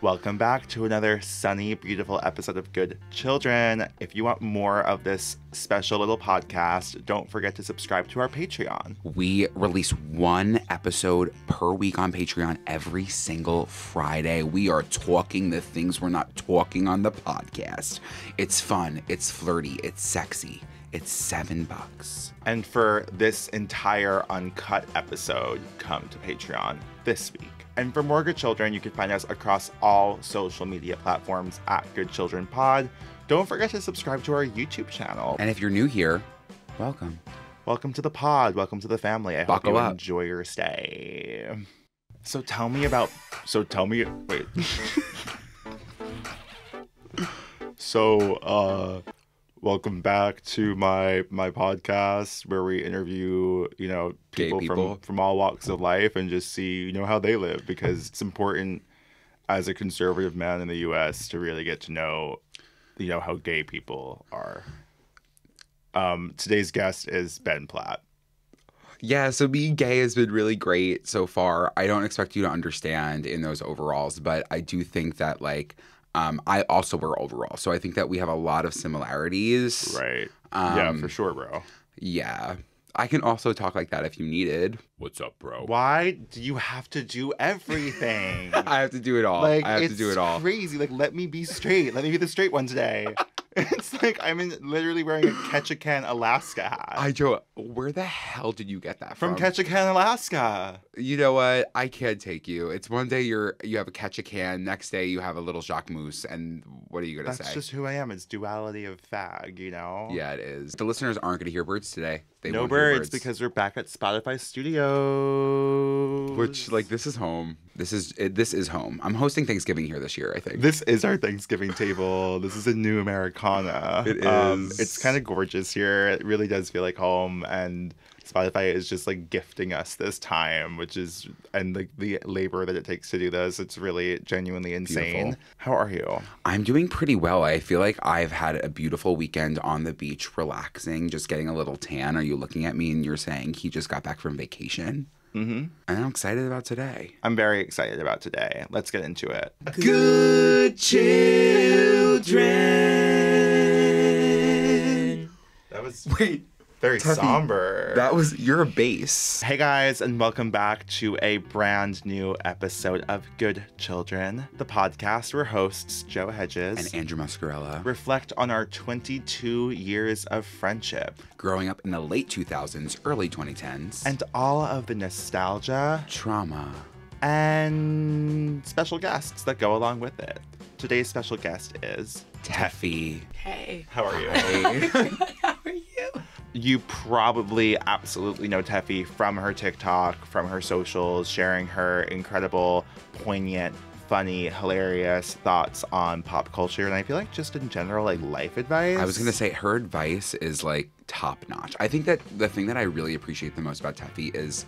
Welcome back to another sunny, beautiful episode of Good Children. If you want more of this special little podcast, don't forget to subscribe to our Patreon. We release one episode per week on Patreon every single Friday. We are talking the things we're not talking on the podcast. It's fun, it's flirty, it's sexy. It's seven bucks. And for this entire uncut episode, come to Patreon this week. And for more Good Children, you can find us across all social media platforms at Good Children Pod. Don't forget to subscribe to our YouTube channel. And if you're new here, welcome. Welcome to the pod. Welcome to the family. I Buckle hope you up. enjoy your stay. So tell me about. So tell me. Wait. so uh, welcome back to my my podcast where we interview you know people, people. from from all walks of life and just see you know how they live because it's important as a conservative man in the U.S. to really get to know you know how gay people are. Um, today's guest is Ben Platt. Yeah, so being gay has been really great so far. I don't expect you to understand in those overalls, but I do think that like um, I also wear overalls, so I think that we have a lot of similarities. Right. yeah, Um, for sure, bro. Yeah, I can also talk like that if you needed. What's up, bro? Why do you have to do everything? I have to do it all. like I have to do it all. crazy. Like let me be straight. Let me be the straight one today. it's like I'm in literally wearing a Ketchikan, Alaska hat. I Joe, where the hell did you get that from from? Ketchikan, Alaska. you know what? I can't take you. It's one day you're you have a Ketchikan, next day you have a little Jacquemus, and what are you gonna That's say? That's just who I am. It's duality of fag, you know? Yeah, it is. The listeners aren't gonna hear birds today. They no hear birds, because we're back at Spotify Studios. which like this is home. This is it, this is home. I'm hosting Thanksgiving here this year. I think. This is our Thanksgiving table. This is a new Americana. It Um, it's kind of gorgeous here. It really does feel like home, and Spotify is just like gifting us this time, which is and like the labor that it takes to do this. It's really genuinely insane. Beautiful. How are you? I'm doing pretty well. I feel like I've had a beautiful weekend on the beach, relaxing, just getting a little tan. Are you looking at me and you're saying he just got back from vacation? Mm-hmm. And I'm excited about today. I'm very excited about today. Let's get into it. Good children. That was Wait, very Tuffy, somber. that was your base. Hey guys, and welcome back to a brand new episode of Good Children, the podcast where hosts Joe Hegyes And Andrew Muscarella, reflect on our 22 years of friendship growing up in the late 2000s, early 2010s, and all of the nostalgia trauma. and special guests that go along with it. Today's special guest is Tefi. Hey. How are you? Hey. How are you? You probably absolutely know Tefi from her TikTok, from her socials, sharing her incredible, poignant, funny, hilarious thoughts on pop culture. And I feel like just in general, like life advice. I was gonna say her advice is like top notch. I think that the thing that I really appreciate the most about Tefi is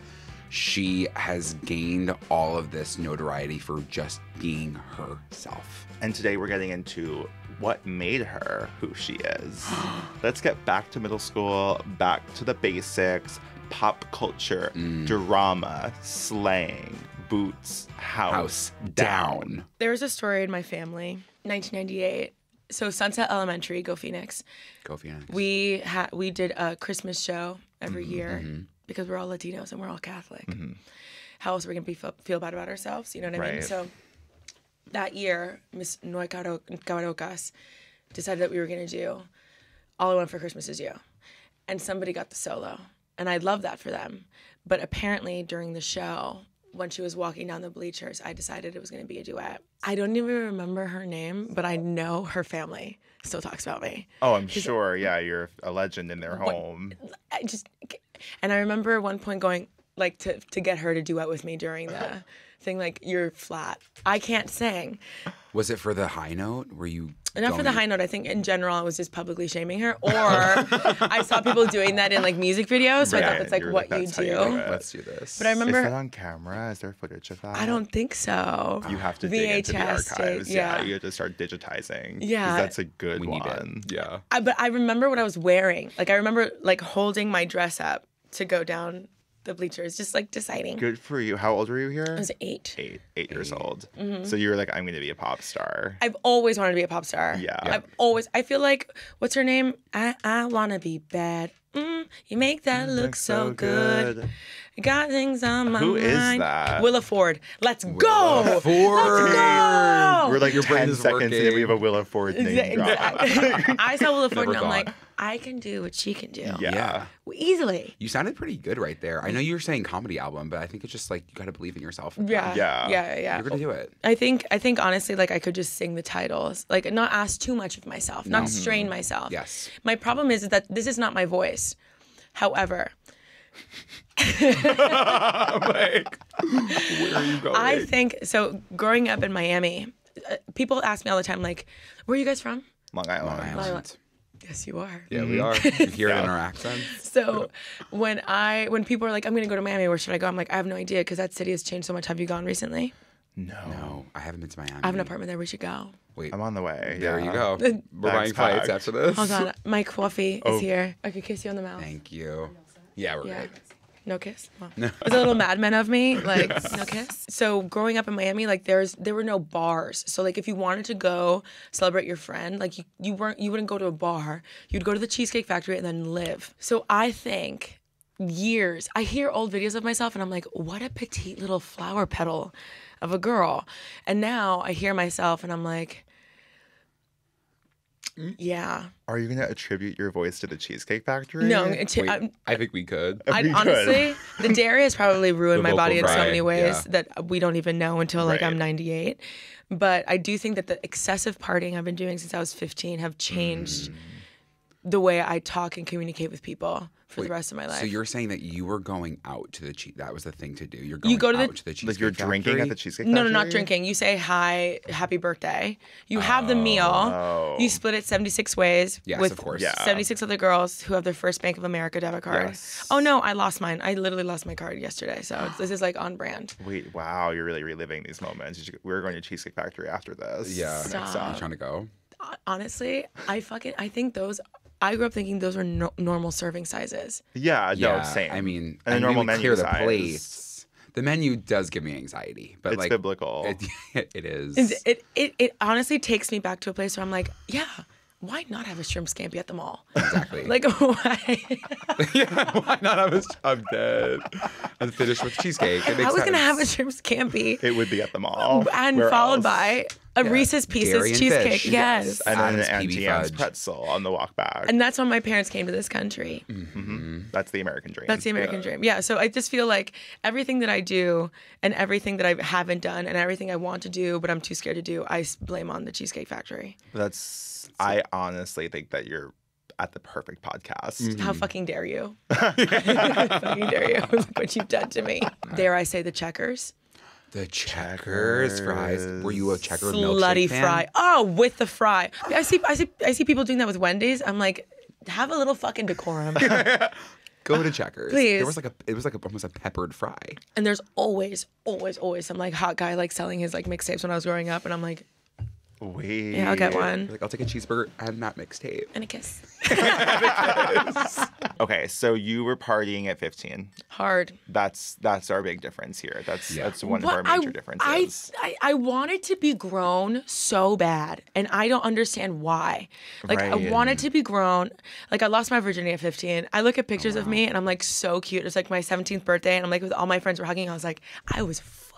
she has gained all of this notoriety for just being herself. And today we're getting into what made her who she is. Let's get back to middle school, back to the basics, pop culture, Mm. drama, slang, boots, house, House down. There was a story in my family, 1998. So Sunset Elementary, go Phoenix. Go Phoenix. We had we did a Christmas show every Mm-hmm, year because we're all Latinos and we're all Catholic. Mm-hmm. How else are we gonna be feel, feel bad about ourselves? You know what I mean? Right. So that year, Miss Noy Cabarocas decided that we were gonna do All I Want for Christmas Is You, and somebody got the solo, and I love that for them. But apparently during the show, when she was walking down the bleachers, I decided it was gonna be a duet. I don't even remember her name, but I know her family still talks about me. Oh, I'm sure. Yeah, you're a legend in their home. I just and I remember at one point going like to to get her to duet with me during the thing like you're flat. I can't sing. Was it for the high note? Were you Not for the high note. I think in general I was just publicly shaming her. Or I saw people doing that in like music videos, so I Right, thought that's like you were what like, you "That's how do. you do it." Let's do this. But I Is remember that on camera? Is there footage of that? I don't think so. You have to dig into the VHS tape, archives. Yeah. yeah. you have to start digitizing. 'cause Yeah. that's a good we need one. Yeah. I, but I remember what I was wearing. Like I remember like holding my dress up to go down the bleachers, just like deciding. Good for you. How old were you here? I was eight. eight, eight years old. Mm-hmm. So you were like, I'm going to be a pop star. I've always wanted to be a pop star. Yeah. I've always. I feel like what's her name? I I wanna be bad. Mm, you make that look so, good. I got things on my Who is mind. that? Willa Ford. Let's go. Ford. Let's go. We're like Your brain 10 is seconds and working. we have a Willa Ford name Exa- drop. I saw Willa Ford Never and I'm thought. like, I can do what she can do. Yeah. Yeah. Easily. You sounded pretty good right there. I know you were saying comedy album, but I think it's just like you got to believe in yourself. Yeah. Yeah. Yeah. Yeah. You're gonna do it. I think I think honestly, like I could just sing the titles, like not ask too much of myself, not strain myself. Yes. My problem is that this is not my voice. However, like, where are you going? I think so. Growing up in Miami, uh, people ask me all the time, like, "Where are you guys from?" Long Island. Island. Yes, you are. Yeah, we are. You hear it in our accents. So when I when people are like, "I'm gonna go to Miami," where should I go? I'm like, I have no idea because that city has changed so much. Have you gone recently? No. No, I haven't been to Miami. I have an apartment there. We should go. Wait, I'm on the way. there yeah. you go. We're buying Bags flights after this. Hold on, my coffee is Oh. here. I could kiss you on the mouth. Thank you. Yeah, we're Yeah. good. No kiss. Well, There's a little madman of me, like no kiss. So growing up in Miami, like there's there were no bars. So like if you wanted to go celebrate your friend, like you, you weren't you wouldn't go to a bar. You'd go to the Cheesecake Factory and then live. So I think years I hear old videos of myself and I'm like, what a petite little flower petal of a girl. And now I hear myself and I'm like, yeah. Are you going to attribute your voice to the Cheesecake Factory? No, it's, Wait, I'm, I think we could. I We could. honestly, the dairy has probably ruined The my body in so many ways yeah. that we don't even know until like I'm 98. But I do think that the excessive partying I've been doing since I was 15 have changed Mm. the way I talk and communicate with people for the rest of my life. So you're saying that you were going out to the cheese? That was the thing to do. You're going You go to the- out to the cheesecake Like you're drinking at the Cheesecake no, Factory? no, not drinking. You say hi, happy birthday. You have the meal. Oh. You split it 76 ways Yes, with of course. Yeah. 76 other girls who have their first Bank of America debit card. Yes. Oh no, I lost mine. I literally lost my card yesterday. So this is like on brand. Wait, wow, you're really reliving these moments. We're going to Cheesecake Factory after this. Yeah. Next Stop. stop. You trying to go? honestly, I fucking I think those. I grew up thinking those were no, normal serving sizes. Yeah, Yeah. no, same. I mean, and a and normal we menu clear the size. plates. The menu does give me anxiety, but It's like biblical. It, it is. It, it it it honestly takes me back to a place where I'm like, yeah, why not have a shrimp scampi at the mall? exactly. Like why? yeah, why not have a? I'm dead. And finish with cheesecake. It makes I was gonna have a shrimp scampi It would be at the mall. and Where followed else? by a Reese's Pieces cheesecake. fish. Yes. Yes. and then an Auntie Anne's pretzel on the walk back. And that's when my parents came to this country. That's the American dream. That's the American dream. Yeah. So I just feel like everything that I do and everything that I haven't done and everything I want to do but I'm too scared to do, I blame on the Cheesecake Factory. That's. I honestly think that you're at the perfect podcast. Mm-hmm. How fucking dare you? fucking dare you? Look what you've done to me. Dare I say the checkers? The checkers fries. Were you a checker milkshake Slutty fan? fry. Oh, with the fry. I see I see I see people doing that with Wendy's. I'm like, have a little fucking decorum. Go to checkers. Please. There was like a. It was like a, almost a peppered fry. and there's always, always, always some like hot guy like selling his like mixtapes when I was growing up, and I'm like, Wait. yeah, I'll get one. Like I'll take a cheeseburger and that mixtape. And a kiss. Okay, so you were partying at 15. Hard. That's that's our big difference here. That's Yeah. that's one What of our major I, differences. I, I I wanted to be grown so bad, and I don't understand why. Like I wanted to be grown. Like I lost my virginity at 15. I look at pictures of me, and I'm like so cute. It's like my 17th birthday, and I'm like with all my friends were hugging. I was like, I was fucking.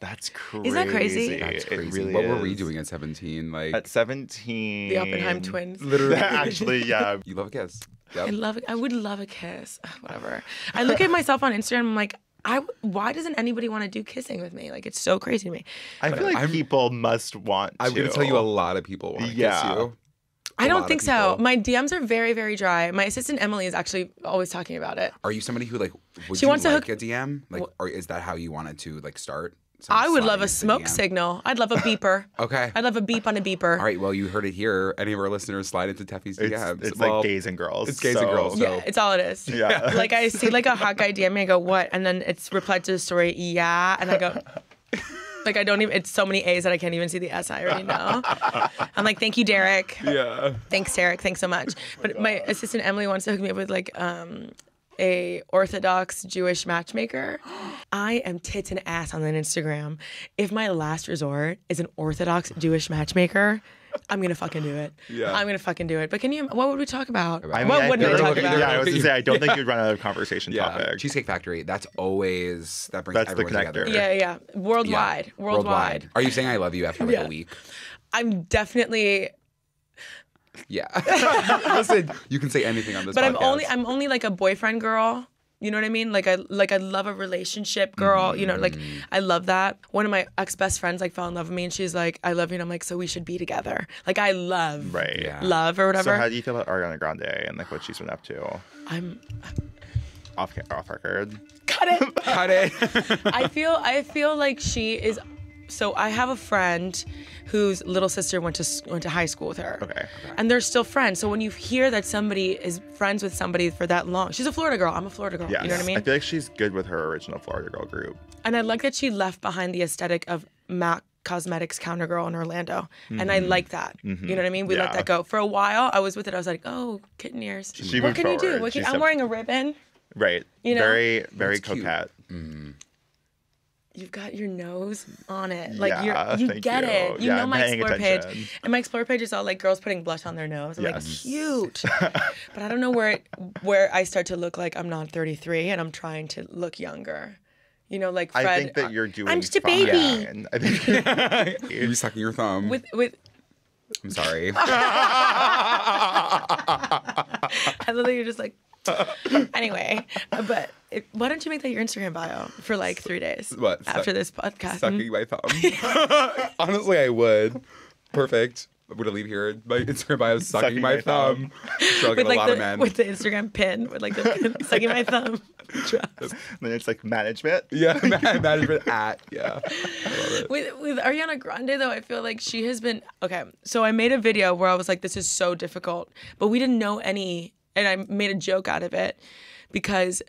That's crazy. Isn't that crazy? That's It crazy. really what were we doing at 17? Like At 17. The Oppenheim twins. literally. Actually, yeah. you love a kiss. I love. I would love a kiss. Ugh, Whatever. I look at myself on Instagram. I'm like, I. Why doesn't anybody want to do kissing with me? Like it's so crazy to me. I feel like I'm- people must want to. I'm gonna tell you a lot of people want to Yeah. kiss you. I A don't think so. My DMs are very, very dry. My assistant Emily is actually always talking about it. Are you somebody who like would She you wants to like hook- a DM? Like, or is that how you wanted to like start? I would love a smoke DM? signal. I'd love a beeper. Okay. I'd love a beep on a beeper. All right. Well, you heard it here. Any of our listeners slide into Tefi's DMs. it's Well, like gays and girls. it's gays and so- girls, Yeah, it's all it is. Yeah. Like I see like a hot guy DM me, I go, what? And then it's replied to the story, yeah. And I go, like I don't even it's so many A's that I can't even see the S I already know. I'm like, thank you, Derek. Yeah. Thanks, Derek. Thanks so much. But my assistant Emily wants to hook me up with like um a Orthodox Jewish matchmaker. I am tits and ass on an Instagram. If my last resort is an Orthodox Jewish matchmaker, I'm gonna fucking do it. Yeah. I'm gonna fucking do it. But can you? What would we talk about? I mean, what I wouldn't we talk about? Yeah, I was gonna say I don't think you'd run out of conversation Yeah, topic. Cheesecake Factory. That's always that brings That's the everyone connector. together. Yeah, yeah. Yeah. Worldwide. Worldwide. Are you saying I love you after like Yeah. a week? I'm definitely Yeah. Listen, you can say anything on this. but I'm only I'm only like a boyfriend girl. You know what I mean? Like I like I love a relationship girl. You know, like Mm. I love that. One of my ex best friends like fell in love with me, and she's like, "I love you," and I'm like, "So we should be together." Like I love right. Yeah. love or whatever. So whatever. how do you feel about Ariana Grande and like what she's been up to I'm off ca- off record? cut it. cut it. I feel I feel like she is. So I have a friend whose little sister went to went to high school with her. Okay. And they're still friends. So when you hear that somebody is friends with somebody for that long, she's a Florida girl. I'm a Florida girl. Yes. You know what I mean? I feel like she's good with her original Florida Girl group. And I like that she left behind the aesthetic of MAC Cosmetics Counter Girl in Orlando. And I like that. You know what I mean? We let Mm-hmm. That go. For a while, I was with it. I was like, oh, kitten ears. She what moved can you do? What can, I'm wearing a ribbon. Right. You know? Very very That's cute. coquette. You've got your nose on it. Like Yeah, you're you thank get you. it. You Yeah, know my paying explore page. And my explore page is all like girls putting blush on their nose. I'm like, cute. but I don't know where it, where I start to look like I'm not 33 and I'm trying to look younger. You know, like Fred. I think that uh, you're doing. I'm just a fine. baby. I think You're sucking your thumb. with with I'm sorry. I love that you're just like. anyway, but it, why don't you make that your Instagram bio for like three days What? after Suck- this podcast? sucking mm-hmm. my thumb. Honestly, I would. Perfect. I'm gonna leave here. My Instagram bio is sucking, Sucking my, my thumb. Sure, I'll get with a like lot the of men. with the Instagram pin with like the pin, sucking my thumb. drops. then it's like management. yeah, management at yeah. I love it. With with Ariana Grande though, I feel like she has been okay. So I made a video where I was like, "This is so difficult," but we didn't know any, and I made a joke out of it because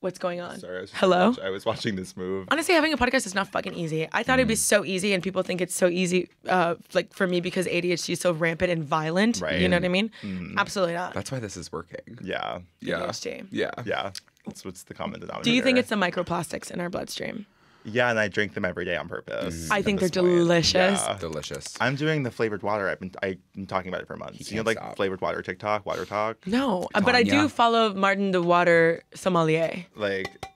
what's going on? Sorry, I Hello. watch- I was watching this move. Honestly, having a podcast is not fucking easy. I thought it'd Mm. be so easy, and people think it's so easy, uh, like for me because ADHD is so rampant and violent. Right. Mm. You know what I mean? Absolutely not. That's why this is working. Yeah. Yeah. ADHD. Yeah. Yeah. That's what's the common denominator. Do you think it's the microplastics in our bloodstream? Yeah, and I drink them every day on purpose. I think they're point. delicious. Yeah. Delicious. I'm doing the flavored water. I've been I've been talking about it for months. You know, like stop. flavored water TikTok, water talk. No, uh, but I do follow Martin the Water Sommelier. Like,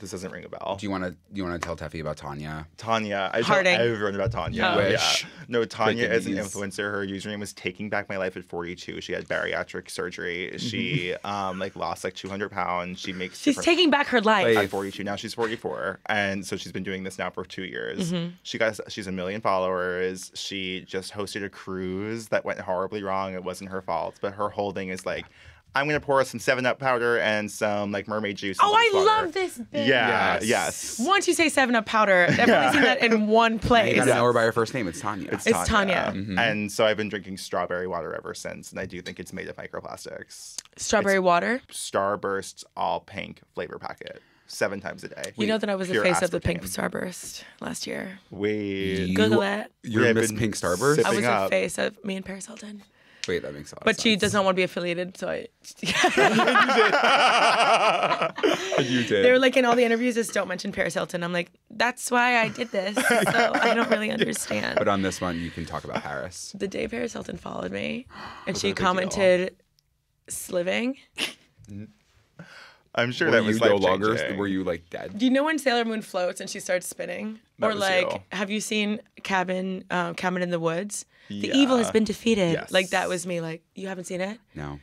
this doesn't ring a bell. Do you want to? You want to tell Tefi about Tanya? Tanya. I tell Harding. everyone about Tanya. Wish. Yeah. No, Tanya is an influencer. Her username was Taking Back My Life at 42. She had bariatric surgery. She um like lost like 200 pounds. She makes She's different- taking back her life. at 42 now she's 44 and so she's been doing this now for two years Mm-hmm. she got she's a million followers she just hosted a cruise that went horribly wrong it wasn't her fault but her whole thing is like i'm gonna pour some 7-up powder and some like mermaid juice oh, I water." love this bitch. yeah Yes. yes Once you say Seven Up powder, I've only seen that in one place. You place. gotta know her by her first name. It's Tanya. it's, It's Tanya, Tanya. Mm-hmm. and so I've been drinking strawberry water ever since, and I do think it's made of microplastics. Strawberry water. Starburst all pink flavor packet, seven times a day. You know that I was the Pure face of the pink aspartame. Starburst last year. Wait, You- Google it. You're Miss Pink Starburst. I was the face of me and Paris Hilton. Wait, that makes a lot. But of she does not want to be affiliated, so I. You did. you did. they were like in all the interviews, just don't mention Paris Hilton. I'm like, that's why I did this. So I don't really understand. But on this one, you can talk about Paris. the day Paris Hilton followed me, and she it a big deal? commented, "Sliving." I'm sure Were that you was no longer? Were you like dead? Do you know when Sailor Moon floats and she starts spinning? That or like, you. have you seen Cabin, um, Cabin in the Woods? The evil has been defeated. Yes. Like that was me. Like you haven't seen it? No.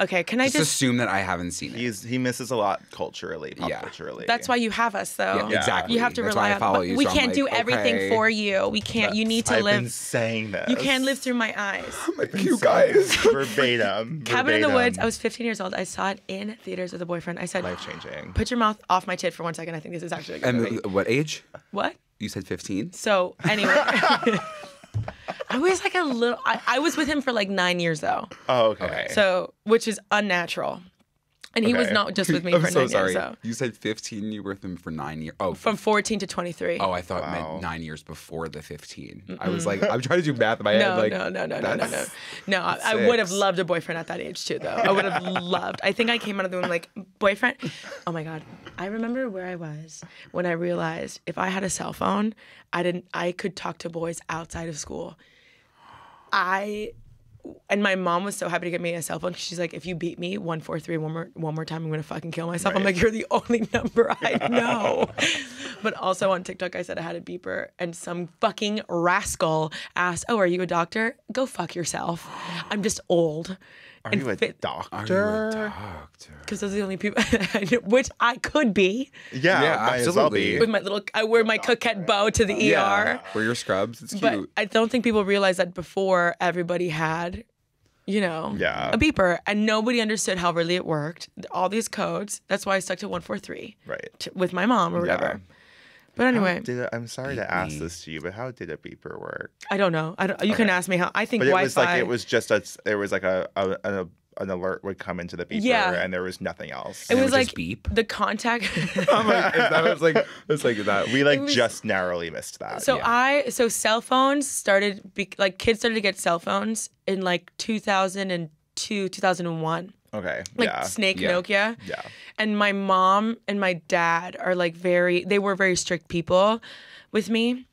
Okay, can I Just, just? assume that I haven't seen it. He's he misses a lot culturally, pop Yeah. culturally. That's why you have us, though. Yeah, exactly. You have to That's rely on. follow you, we so can't do everything okay. for you. We can't. you need to live. I've been saying this. You can't live through my eyes. you guys. verbatim. Cabin in the. Woods. I was 15 years old. I saw it in theaters with a boyfriend. I said, life changing. "Put your mouth off my tit for one second. I think this is actually a good movie." And what age? What? You said 15. So anyway, I was like a little. I, I was with him for like nine years though. Oh, okay. So which is unnatural. And he was not just with me I'm for so nine sorry. years. So You said 15. You were with him for nine years. Oh, from 14 to 23. oh, I thought it meant nine years before the 15. I was like, I'm trying to do math in my head. no, like, no, no, no, no, no, no. No, I, I would have loved a boyfriend at that age too, though. I would have loved. I think I came out of the room like boyfriend. Oh my god, I remember where I was when I realized if I had a cell phone, I didn't. I could talk to boys outside of school. I. And my mom was so happy to get me a cell phone. She's like, if you beat me one four three one more one more time, I'm gonna fucking kill myself. I'm like, you're the only number I know. but also on TikTok, I said I had a beeper, and some fucking rascal asked, "Oh, are you a doctor? Go fuck yourself. I'm just old." Are and you a fit- Are you a doctor? doctor? because those are the only people, which I could be Yeah, Yeah, might as well absolutely. be. with my little. I wear my coquette bow to the ER. Wear your scrubs. It's cute. But I don't think people realize that before everybody had, you know, Yeah. a beeper, and nobody understood how really it worked. All these codes. That's why I stuck to one four three Right. with my mom or whatever. But anyway, did it, I'm sorry to ask me. this to you, but how did a beeper work? I don't know. I don't. You can ask me how. I think But it Wi-Fi. It was like it was just a there was like a, a, a an alert would come into the beeper Yeah. and there was nothing else. It And was would just like beep? the contact. I'm like, that was like, it's like that. we like was- just narrowly missed that. So Yeah. I so cell phones started be, like kids started to get cell phones in like 2002 2001 okay. like yeah. Snake Yeah. Nokia Yeah. and my mom and my dad are like very they were very strict people with me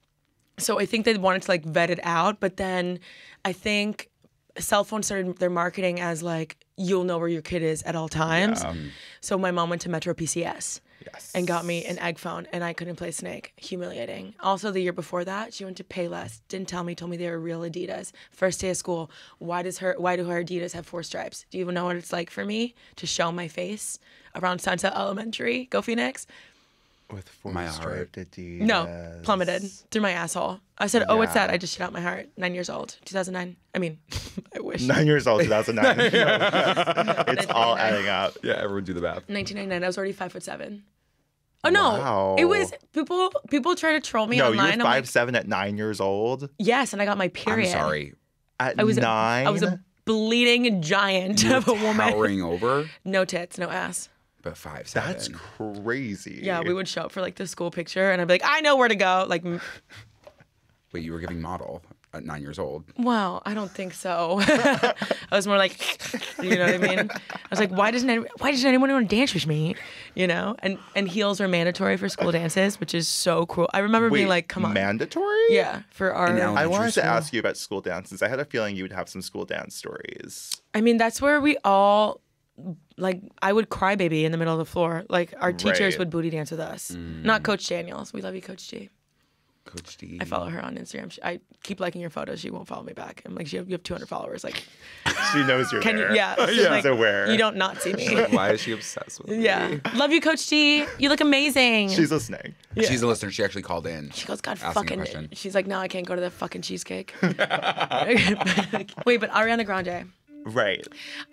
so I think they wanted to like vet it out but then I think cell phones started their marketing as like you'll know where your kid is at all times so my mom went to Metro PCS Yes. and got me an egg phone and I couldn't play Snake. Humiliating. Also the year before that, she went to Payless. Didn't tell me, told me they were real Adidas. First day of school, why does her why do her Adidas have four stripes? Do you even know what it's like for me to show my face around Sunset Elementary? Go Phoenix. with four My heart. striped Adidas. No, plummeted through my asshole. I said, "Oh, what's that?" I just shit out my heart. Nine years old, 2009. I mean, I wish. Nine years old, 2009. it's all 1999. adding up. Yeah, everyone do the math. 1999. I was already five foot seven. Oh no! Wow. It was people. People try to troll me No, you online. were I'm five like, seven at nine years old. yes, and I got my period. I'm sorry. At I was nine. A, I was a bleeding giant You're of a woman. towering over, No tits, no ass. but five seven. That's crazy. Yeah, we would show up for like the school picture, and I'd be like, I know where to go. Like, Wait, you were giving model at nine years old. well, I don't think so. I was more like, you know what I mean? I was like, why doesn't any, why doesn't anyone want to dance with me? You know, and and heels are mandatory for school dances, which is so cool. I remember Wait, being like, come on, Mandatory? yeah, for our. In I elementary wanted to ask you about school dances. I had a feeling you would have some school dance stories. I mean, that's where we all. Like I would cry baby in the middle of the floor. Like our teachers Right. would booty dance with us. Mm. Not Coach Daniels. We love you, Coach G. Coach D. I follow her on Instagram. She, I keep liking your photos. She won't follow me back. I'm like, you have, you have 200 followers. Like, She knows you're can you? there. Yeah, She's like, aware. You don't not see me. Why is she obsessed with me? yeah, love you, Coach T. You look amazing. She's listening. She's a listener. She actually called in. she goes, God fucking. She's like, no, I can't go to the fucking cheesecake. Wait, but Ariana Grande. Right.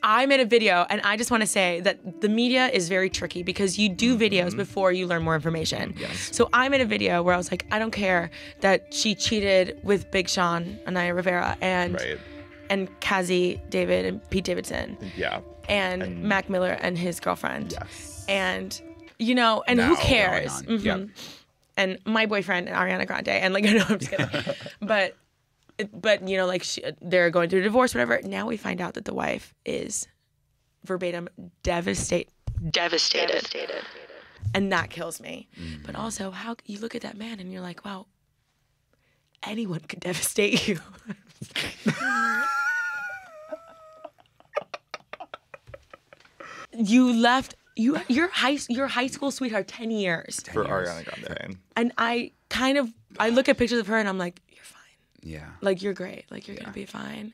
I made a video, and I just want to say that the media is very tricky because you do videos before you learn more information. Yes. So I made a video where I was like, I don't care that she cheated with Big Sean, Anaya Rivera, and Right. and Kazi David and Pete Davidson, Yeah. and, Mac Miller and his girlfriend, Yes. and you know, and Now who cares? Mhm. Yeah. And my boyfriend and Ariana Grande, and like no, I'm just kidding, but but you know, like she, they're going through a divorce, whatever. Now we find out that the wife is verbatim devastate, devastated, devastated, and that kills me. Mm. But also, how you look at that man and you're like, wow, anyone could devastate you. you left you your high your high school sweetheart 10 years For years. Ariana Grande. and i kind of i look at pictures of her and i'm like you're fine Yeah. like you're great like you're gonna be fine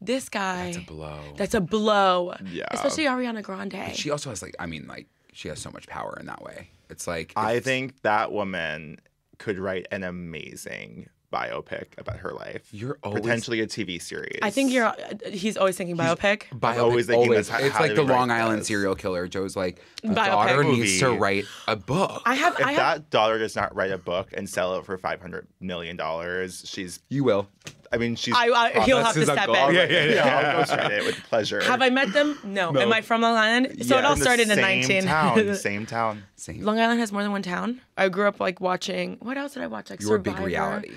this guy That's a blow. that's a blow Yeah. especially ariana grande she also has like, I mean, like she has so much power in that way. It's like I think that woman could write an amazing biopic about her life. You're always- potentially a TV series. i think you're uh, he's always thinking biopic Biopic, always thinking always. that's how- it's how like the Long Island this. serial killer. Joe's like, the Biopic. daughter needs to write a book. i have If i have that daughter does not write a book and sell it for five hundred million dollars, she's you will. I mean, she's. I, I he'll have to step uncle. in. Yeah, yeah, yeah. I'll go straight in with pleasure. Have I met them? No. No. Am I from Long Island? So it Yeah, all in the started in 19. Town, same town. Same. Long Island has more than one town. I grew up like watching. What else did I watch? Like Your big Survivor. reality.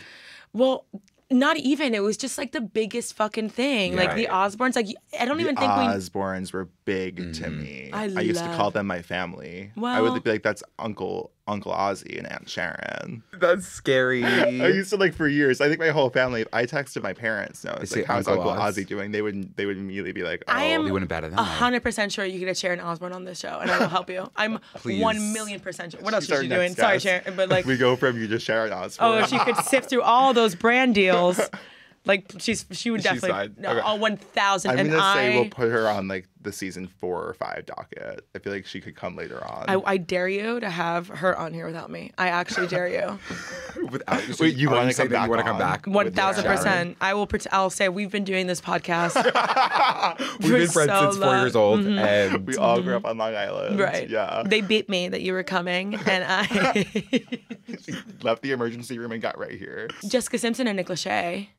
Well, not even. It was just like the biggest fucking thing. like the Osbournes. Like I don't even the think we. Osbournes were big to mm. me. I used to call them my family. I would be like, "That's Uncle Uncle Ozzy and Aunt Sharon." That's scary. I used to like for years. I think my whole family. I texted my parents. No, it's like, "How's Uncle Uncle Oz? Ozzy doing?" They would they would immediately be like, "Oh, I am oh. you wouldn't bet it a hundred percent sure you could get a Sharon Osbourne on this show, and I will help you. I'm Please. one million percent sure. What else She's is she doing? next Sorry. Sharon, but like, we go from you to Sharon Osbourne." oh, if she could sift through all those brand deals, like she's she would She's definitely fine. no, Okay. all one thousand. I'm And gonna say I, we'll put her on like the season four or five docket. I feel like she could come later on. I, I dare you to have her on here without me. I actually dare you. Without, so Wait, you wanna saying come that You back want to come back? One thousand percent. I will. Pret- I'll say we've been doing this podcast. We've been friends so since four years old, and we all grew up on Long Island. Mm-hmm. right. Yeah. They beat me that you were coming, and I. left the emergency room and got right here. Jessica Simpson and Nick Lachey,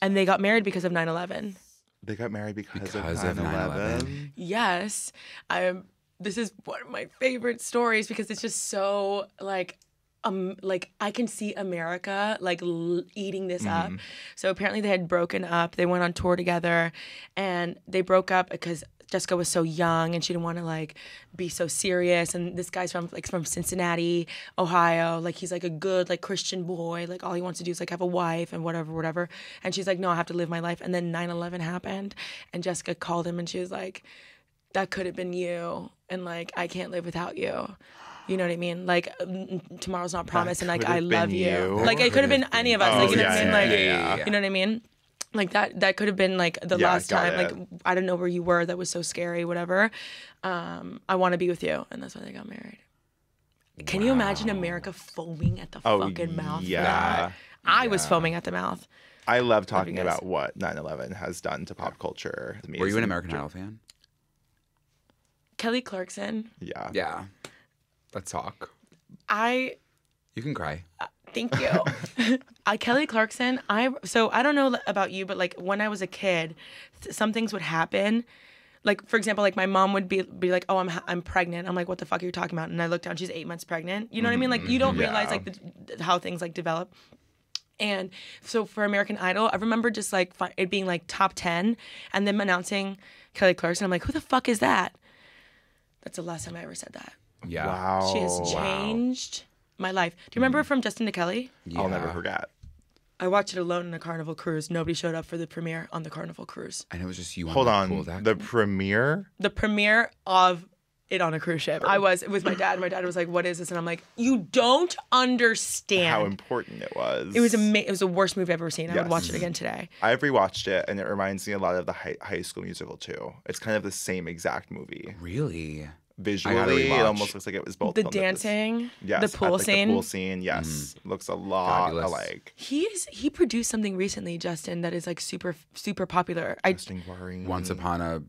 and they got married because of 9/11. They got married because, Because of of 9/11. 9/11. Yes, I'm. This is one of my favorite stories because it's just so like. Um, like I can see America like l- eating this up. So apparently they had broken up. They went on tour together, and they broke up because Jessica was so young and she didn't want to like be so serious. And this guy's from like from Cincinnati, Ohio. Like he's like a good like Christian boy. Like all he wants to do is like have a wife and whatever, whatever. And she's like, no, I have to live my life. And then 9/11 happened, and Jessica called him and she was like, that could have been you, and like I can't live without you. You know what I mean? Like tomorrow's not promised, and like I love you. you. Like it could have been any of us. Oh, like you know what I mean? yeah, Like yeah, yeah. you know what I mean? Like that that could have been like the Yeah, last time. it. Like I don't know where you were. That was so scary. Whatever. Um, I want to be with you, and that's why they got married. Can you imagine America foaming at the Oh, fucking mouth? yeah. that? I was foaming at the mouth. I love talking guys. about what 9/11 has done to pop culture. were you an American Idol fan? Kelly Clarkson. Yeah. Yeah. Let's talk. I You can cry. Thank you. I uh, Kelly Clarkson. I so I don't know about you, but like when I was a kid, th- some things would happen. Like for example, like my mom would be be like, "Oh, I'm I'm pregnant." I'm like, "What the fuck are you talking about?" And I look down, she's eight months pregnant. You know what I mean? Like you don't mm-hmm. realize like the, how things like develop. And so for American Idol, I remember just like fi- it being like top ten, and them announcing Kelly Clarkson. I'm like, "Who the fuck is that?" That's the last time I ever said that. Yeah. Wow. She has changed my life. Do you remember mm-hmm. from Justin to Kelly? I'll never forget. I watched it alone on a Carnival cruise. Nobody showed up for the premiere on the Carnival cruise. And it was just you. Hold on. Cool deck. the premiere. The premiere of it on a cruise ship. I was with my dad. My dad was like, "What is this?" And I'm like, "You don't understand." How important it was. it was ama- It was the worst movie I've ever seen. I would watch it again today. I've rewatched it, and it reminds me a lot of the high, high School Musical too. It's kind of the same exact movie. really. Visually, it almost looks like it was both. The filmed at this- dancing, Yes, the at, pool like, scene. The pool scene, yes, looks a lot Fabulous. alike. He's he produced something recently, Justin, that is like super super popular. I Interesting. Once upon a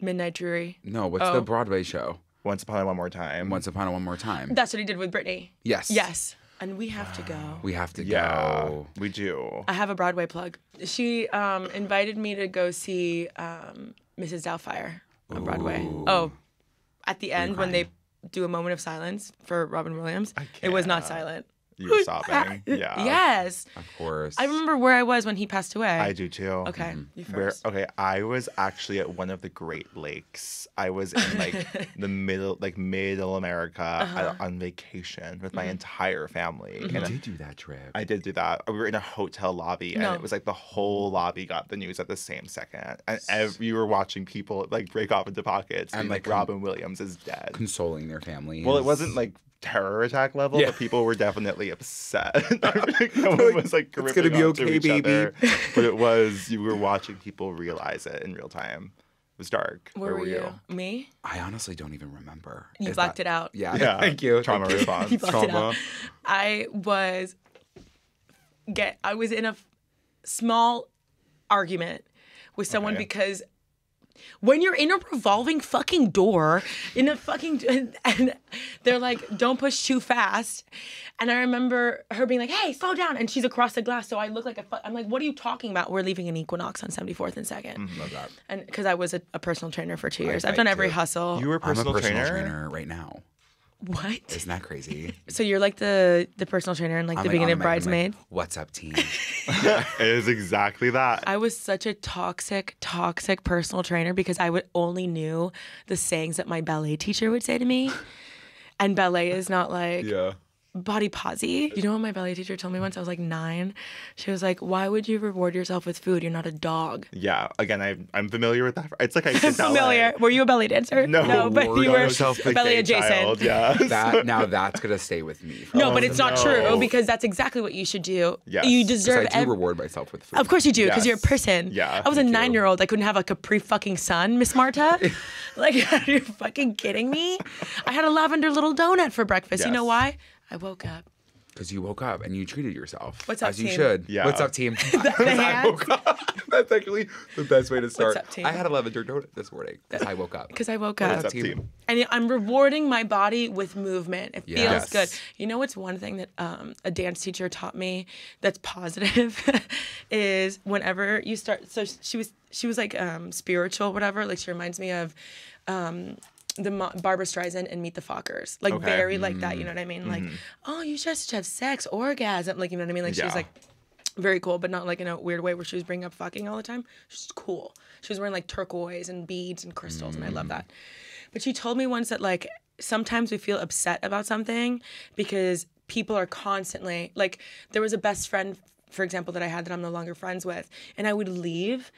Midnight dreary. no. What's Oh. the Broadway show? Once upon a one more time. Once upon a one more time. That's what he did with Britney. yes. Yes, and we have to go. We have to yeah, go. we do. I have a Broadway plug. She um, invited me to go see um, Mrs. Doubtfire on Broadway. Oh, at the end when they do a moment of silence for Robin Williams, it was not silent. You were sobbing. Yeah. Yes, Of course. I remember where I was when he passed away. I do too. Okay, you Where okay, I was actually at one of the Great Lakes. I was in like the middle, like middle America Uh-huh. uh, on vacation with Mm-hmm. my entire family, You and did do that trip. I did do that. We were in a hotel lobby, and it was like the whole lobby got the news at the same second, and ev- you were watching people like break off into pockets, And, and like, like Robin Williams is dead. Consoling their family. Well, it wasn't like terror attack level, Yeah. but people were definitely upset. Like, no one was like It's gonna be okay, each baby. other. But it was you were watching people realize it in real time. It was dark. Where, were you? Me? I honestly don't even remember. You Is blacked that- it out. Yeah. Yeah. Thank you. Trauma thank response. You blocked it out. I was get I was in a f- small argument with someone Okay. because when you're in a revolving fucking door in a fucking and, and they're like don't push too fast and i remember her being like hey slow down and she's across the glass so i look like a fu- i'm like what are you talking about we're leaving an equinox on 74th and 2nd mm, Love that. and because i was a, a personal trainer for two years i've I done every too. hustle You were a I'm a personal, personal trainer? trainer right now. What Isn't that crazy? so you're like the the personal trainer and like I'm the like, beginning of my- I'm like, bridesmaid What's up, team? It is exactly that. I was such a toxic, toxic personal trainer because I would only knew the sayings that my ballet teacher would say to me. And ballet is not like yeah. Body posy. You know what my ballet teacher told me once? I was like nine. She was like, "Why would you reward yourself with food? You're not a dog." yeah. Again, I, I'm familiar with that. It's like I did Familiar? Were you a ballet dancer? No, no but you were yourself with ballet gay adjacent. child, Yeah. That now that's gonna stay with me. No, the but it's of not my true because that's exactly what you should do. Yes. You 'Cause Because deserve. I do ev- reward myself with food. Of course you do, because you're a person. Yeah, I was a nine year old. I couldn't have a Capri fucking sun, Miss Marta. like, are you fucking kidding me? I had a lavender little donut for breakfast. You know why? I woke up. Because you woke up and you treated yourself. What's up, as you team? should. Yeah. What's up, team? The hands. That's actually the best way to start. up, team? I had a lavender donut this morning because I woke up. Because I woke What's up. up, team? And I'm rewarding my body with movement. It feels Yes. good. You know what's one thing that um, a dance teacher taught me that's positive is whenever you start. So she was she was like um, spiritual, whatever. Like she reminds me of. Um, the Mo- Barbra Streisand and Meet the Fockers, like Okay. very like that. You know what I mean? Like, mm-hmm. oh, you just have sex, orgasm, like you know what I mean? Like she was like very cool, but not like in a weird way where she was bringing up fucking all the time. She's cool. She was wearing like turquoise and beads and crystals, and I love mm. that. But she told me once that like sometimes we feel upset about something because people are constantly like there was a best friend, for example, that I had that I'm no longer friends with, and I would leave.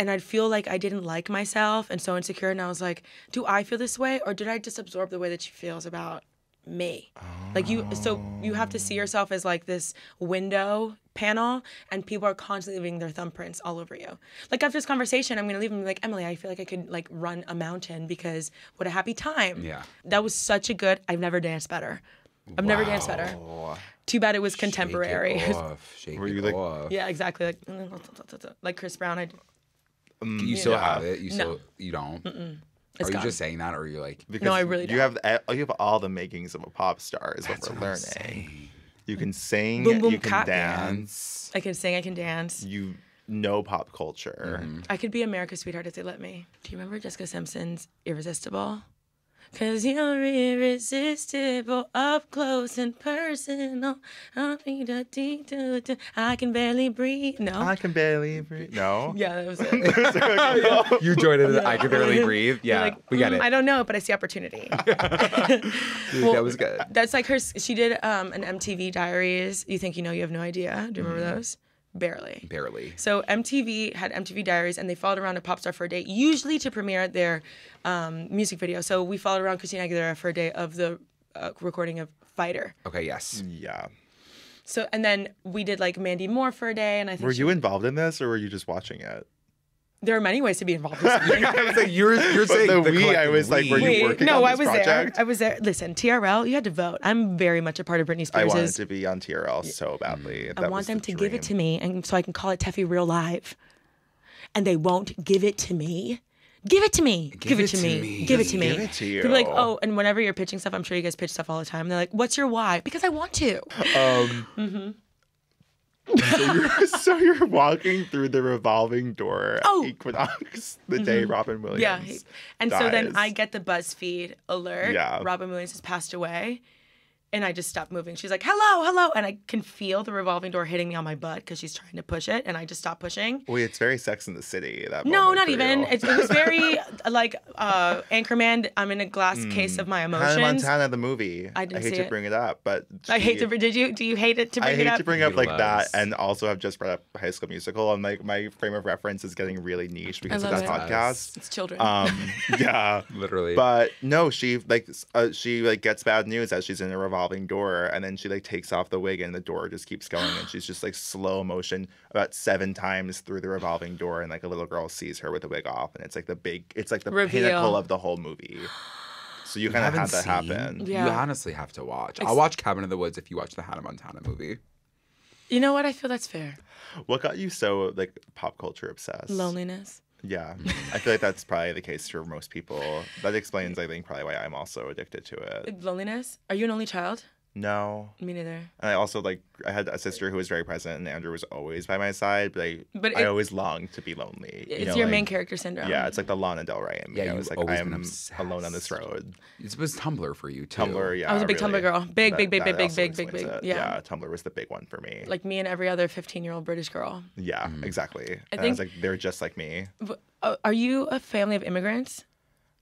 And I'd feel like I didn't like myself and so insecure. And I was like, do I feel this way? Or did I just absorb the way that she feels about me? Like you, so you have to see yourself as like this window panel, and people are constantly leaving their thumbprints all over you. Like after this conversation, I'm gonna leave them like Emily. I feel like I could like run a mountain because what a happy time. Yeah. that was such a good. I've never danced better. I've never danced better. Too bad it was contemporary. Shake it off. Shake Were it you like- off. yeah, exactly. Like like Chris Brown. I Mm. You still Yeah. have it. You No. still you don't. it's are you gone. just saying that, or are you like? Because No, I really You don't. have you have all the makings of a pop star. Is what That's we're what I'm learning. You can sing. Boom, boom, you can cat dance. I can sing. I can dance. You know pop culture. Mm-hmm. I could be America's sweetheart if they let me. Do you remember Jessica Simpson's Irresistible? Cause you're irresistible, up close and personal. I need a dee doo doo. I can barely breathe. No. I can barely breathe. No. yeah, that was it. You joined it. I can barely breathe. Yeah, Like, we get mm, it. I don't know, but I see opportunity. Dude, that was good. That's like her. She did um, an MTV Diaries. You think you know, you have no idea. Do you remember Mm-hmm. those? Barely. Barely. So MTV had MTV Diaries, and they followed around a pop star for a day, usually to premiere their um, music video. So we followed around Christina Aguilera for a day of the uh, recording of Fighter. Okay. Yes. Yeah. So and then we did like Mandy Moore for a day, and I think Were she- you involved in this, or were you just watching it? There are many ways to be involved. in something. I was like, you're you're saying the the we, I collective was like, were you we. Wait, working no, on I was project? there. I was there. Listen, TRL, you had to vote. I'm very much a part of Britney I Spears'. wanted to be on TRL so badly. I want them to give it to me, and so I can call it Tefi Real Live. And they won't give it to me. Give it to me. Give, it, to, me. Give it to me. Give it to They'll be like, you. oh, and whenever you're pitching stuff, I'm sure you guys pitch stuff all the time. They're like, what's your why? Because I want to. Um, so, you're, so you're walking through the revolving door at Oh. Equinox the day mm-hmm. Robin Williams. Yeah. And so then. I get the BuzzFeed alert. Yeah. Robin Williams has passed away. And I just stop moving. She's like, hello, hello. And I can feel the revolving door hitting me on my butt because she's trying to push it. And I just stop pushing. Wait, it's very Sex in the City. That No, not even. you. It, it was very like uh, Anchorman. I'm in a glass case of my emotions. Hannah emotions. Montana, the movie. I didn't hate see to it. bring it up, but I hate to. Did you? Do you hate it to bring up? I it hate up? to bring up like that, and also have just brought up High School Musical, and like my frame of reference is getting really niche because of that it. podcast. it's children. Um, yeah, literally. but no, she like uh, she like gets bad news as she's in a revolving door, and then she like takes off the wig, and the door just keeps going, and she's just like slow motion about seven times through the revolving door, and like a little girl sees her with the wig off, and it's like the big, it's like the Reveal. pinnacle of the whole movie. So you kind of haven't that seen? happen. Yeah. You honestly have to watch. I'll watch Cabin in the Woods if you watch the Hannah Montana movie. you know what? I feel that's fair. What got you so like pop culture obsessed? Loneliness. Yeah, I feel like that's probably the case for most people. That explains, I think, probably why I'm also addicted to it. Loneliness? Are you an only child? No, Me neither. and I also like I had a sister who was very present, and Andrew was always by my side. But I, But I always longed to be lonely. you It's know, your main character syndrome. Yeah, it's like the Lana Del Rey. in me. Yeah, I was like, I'm alone on this road. It was Tumblr for you too. Tumblr, yeah. I was a big really. Tumblr girl. Big, That- big, big, big, big, big, big, big. it. Yeah. Tumblr was the big one for me. Like me and every other 15 year old British girl. yeah, Mm-hmm. exactly. I and I was think- like, they're just like me. W- uh, Are you a family of immigrants?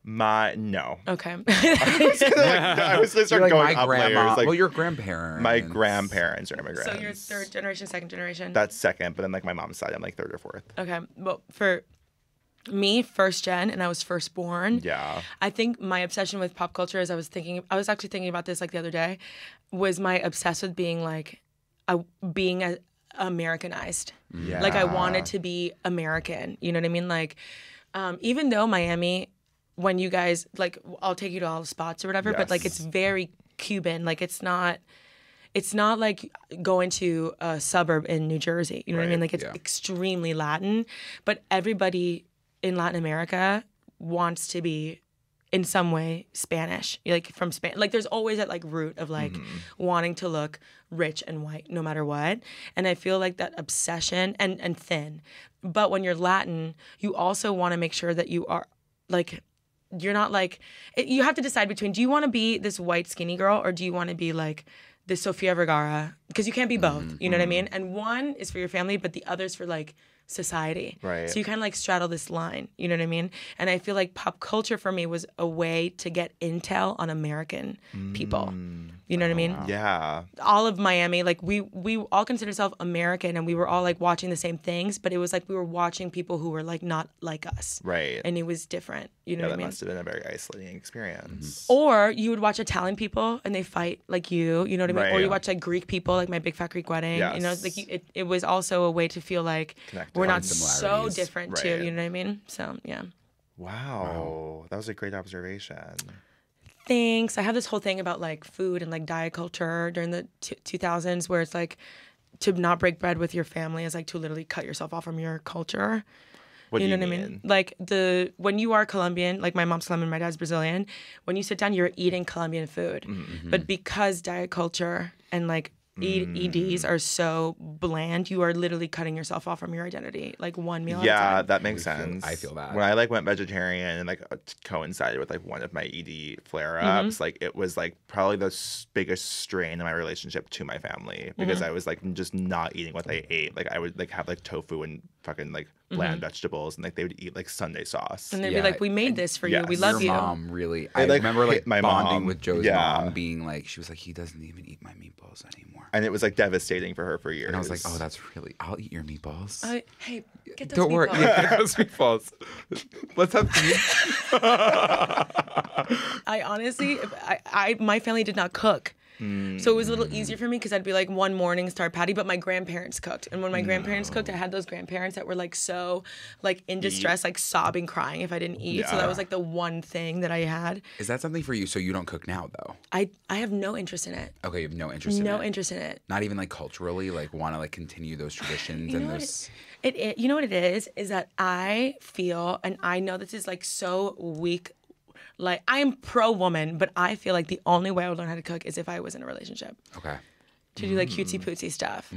My no. Okay. I was gonna You're start like going my up grandma. layers. Like well, your grandparents. my grandparents are immigrants. so you're third generation, second generation? That's second, but then like my mom's side, I'm like third or fourth. okay. Well, for me, first gen, and I was first born. Yeah. I think my obsession with pop culture, as I was thinking, I was actually thinking about this like the other day, was my obsessed with being like, a, being a, Americanized. Yeah. Like I wanted to be American. You know what I mean? Like, um, even though Miami, when you guys like, I'll take you to all the spots or whatever, but like it's very Cuban. Like it's not. It's not like going to a suburb in New Jersey. You know what I mean? Like it's yeah. extremely Latin, but everybody in Latin America wants to be in some way Spanish, like from Spain. Like there's always that like root of like mm-hmm. wanting to look rich and white no matter what. And I feel like that obsession and and thin. But when you're Latin, you also want to make sure that you are like you're not like it, you have to decide between do you want to be this white skinny girl or do you want to be like this Sofia Vergara because you can't be both. Mm-hmm, you know what I mm-hmm. mean? And one is for your family, but the other's for like society. Right. So you kind of like straddle this line. You know what I mean? And I feel like pop culture for me was a way to get intel on American people. Mm. You know what I oh, mean? Yeah. all of Miami, like we we all consider ourselves American, and we were all like watching the same things, but it was like we were watching people who were like not like us, Right. and it was different. You know yeah, what I that mean? must have been a very isolating experience. Mm-hmm. Or you would watch Italian people and they fight like you, you know what I mean? Or you watch like Greek people, like my Big Fat Greek Wedding. You know, Yes. like you, it, it was also a way to feel like Connected. We're not so similarities. different too. You know what I mean? So yeah. Wow. That was a great observation. Thanks. I have this whole thing about like food and like diet culture during the t- 2000s where it's like to not break bread with your family is like to literally cut yourself off from your culture. What you do know you what mean? I mean? Like the when you are Colombian, like my mom's Colombian, my dad's Brazilian. When you sit down, you're eating Colombian food, Mm-hmm. but because diet culture and like E- Mm. EDs are so bland, you are literally cutting yourself off from your identity, like one meal. at a Yeah, time. that makes feel- sense. I feel that. when I like went vegetarian and like uh, coincided with like one of my ED flare ups, Mm-hmm. like it was like probably the biggest strain in my relationship to my family because Mm-hmm. I was like just not eating what they ate. Like I would like have like tofu and fucking like bland vegetables, and like they would eat like Sunday sauce. Mm-hmm. and they'd Yeah, be like, "We made this for you. We yes. love Your you." mom really. They, I like, remember like my bonding mom. with Joe's Yeah. mom, being like, she was like, he doesn't even eat my meatballs anymore. and it was like devastating for her for years. And I was like, oh, that's really. I'll eat your meatballs. Uh, hey, get those Don't worry. meatballs. Yeah, those meatballs. Let's have tea. I honestly, I, I my family did not cook. Mm. So it was a little easier for me because I'd be like one MorningStar patty, but my grandparents cooked, and when my grandparents cooked, I had those grandparents that were like so like in distress, like sobbing, crying if I didn't eat. So that was like the one thing that I had. Is that something for you? So you don't cook now, though? I I have no interest in it. Okay, you have no interest in No it. No interest in it. Not even like culturally, like want to like continue those traditions and those. It, it you know what it is is that I feel and I know this is like so weak like I am pro woman but I feel like the only way I would learn how to cook is if I was in a relationship Okay. to do like cutesy pootsy stuff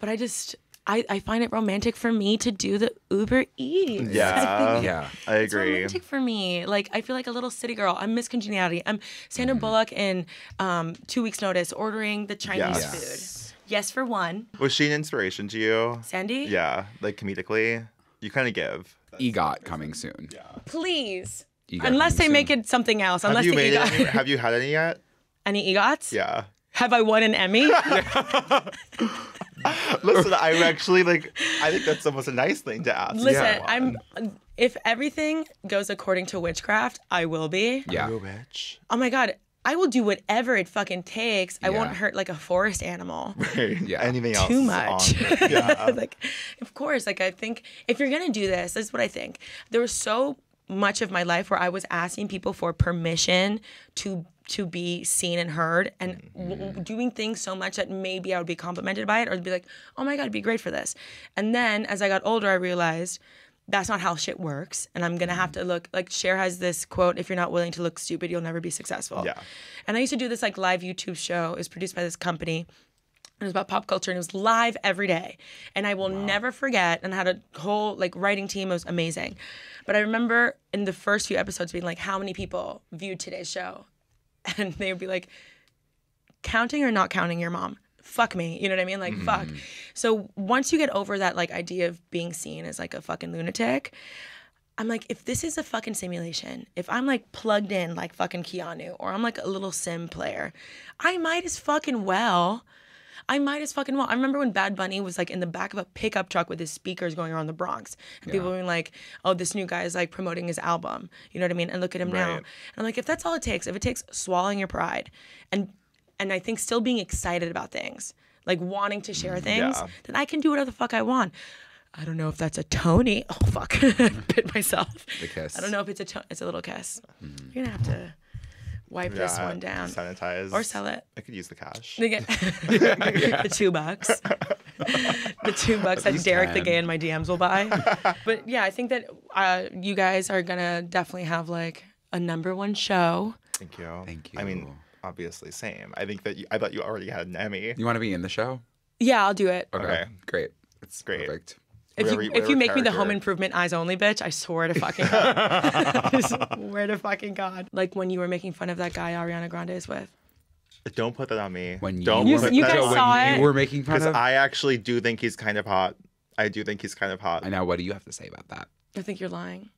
but I just I, I find it romantic for me to do the Uber Eats. yeah, Yeah. I agree. It's agree. romantic for me. Like I feel like a little city girl. I'm Miss Congeniality. I'm Sandra Mm-hmm. Bullock in um, two weeks' notice ordering the Chinese Yes. food. Yes for one. Was she an inspiration to you? Sandy? Yeah, like comedically, you kind of give. EGOT coming soon. Yeah. Please. EGOT Unless they coming make it something else. Unless have you the made EGOT. any? Have you had any yet? Any EGOTs? Yeah. Have I won an Emmy? Listen, I'm actually like, I think that's almost a nice thing to ask. Listen, Yeah. I'm. If everything goes according to witchcraft, I will be. Yeah. You a witch. Oh my god, I will do whatever it fucking takes. I won't hurt like a forest animal. Yeah. Anything else? Too much. on. Yeah. like, of course. Like I think if you're gonna do this, this is what I think. There was so much of my life where I was asking people for permission to to be seen and heard, and w- mm-hmm. doing things so much that maybe I would be complimented by it, or be like, oh my god, it'd be great for this. And then as I got older, I realized that's not how shit works. And I'm gonna have mm-hmm. to look like Cher has this quote: "If you're not willing to look stupid, you'll never be successful." Yeah. And I used to do this like live YouTube show. It was produced by this company. It was about pop culture and it was live every day. And I will never forget and I had a whole like writing team. It was amazing. But I remember in the first few episodes being like, how many people viewed today's show? And they would be like, counting or not counting your mom? Fuck me. You know what I mean? Like, mm-hmm. fuck. So once you get over that like idea of being seen as like a fucking lunatic, I'm like, if this is a fucking simulation, if I'm like plugged in like fucking Keanu, or I'm like a little sim player, I might as fucking well. I might as fucking well. I remember when Bad Bunny was like in the back of a pickup truck with his speakers going around the Bronx. And people being like, oh, this new guy is like promoting his album. You know what I mean? And look at him now. And I'm like, if that's all it takes, if it takes swallowing your pride and and I think still being excited about things, like wanting to share mm, things, Yeah. then I can do whatever the fuck I want. I don't know if that's a Tony. Oh fuck, bit myself. The kiss. I don't know if it's a to- it's a little kiss. Mm. You're gonna have to wipe this Yeah, one down Sanitize. or sell it. I could use the cash. They get the two bucks. the two bucks that least Derek the 10. gay in my DMs will buy. But yeah, I think that uh, you guys are gonna definitely have like a number one show. Thank you. Thank you. I mean, you. obviously, same. I think that you, I thought you already had an Emmy. You want to be in the show? Yeah, I'll do it. Okay. Great. It's Great. perfect. If you, if you whatever make me the home improvement eyes only bitch, I swear to fucking God. I swear to fucking God. Like when you were making fun of that guy Ariana Grande is with. Don't put that on me. When you, Don't You- put you that guys on saw me. it? you were making fun of Because. I actually do think he's kind of hot. I do think he's kind of hot. And now What do you have to say about that? I think you're lying.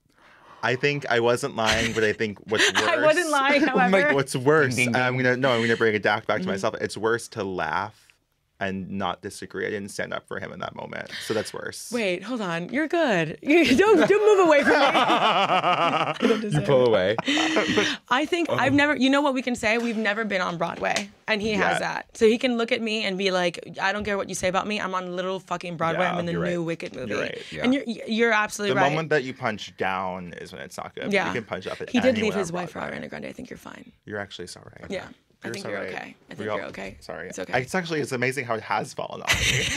I think I wasn't lying, but I think what's worse. I wasn't lying, however. What's worse? Ding, ding, I'm gonna no. I'm gonna bring it back back to Mm-hmm. myself. It's worse to laugh and not disagree. I didn't stand up for him in that moment, so that's worse. Wait, hold on. You're good. You don't don't move away from me. I Pull away. I think I've um. never. You know what we can say? We've never been on Broadway, and he has Yeah. that. So he can look at me and be like, "I don't care what you say about me. I'm on little fucking Broadway. Yeah, I'm in the you're new right. Wicked movie." You're right, yeah. And you're you're absolutely The right. moment that you punch down is when it's not good. yeah, you can punch up at he did leave his wife for Broadway. Ariana Grande. I think you're fine. You're actually so right. Yeah. I think you're right. okay. I We think all- you're okay. Sorry, It's okay. It's actually it's amazing how it has fallen on me.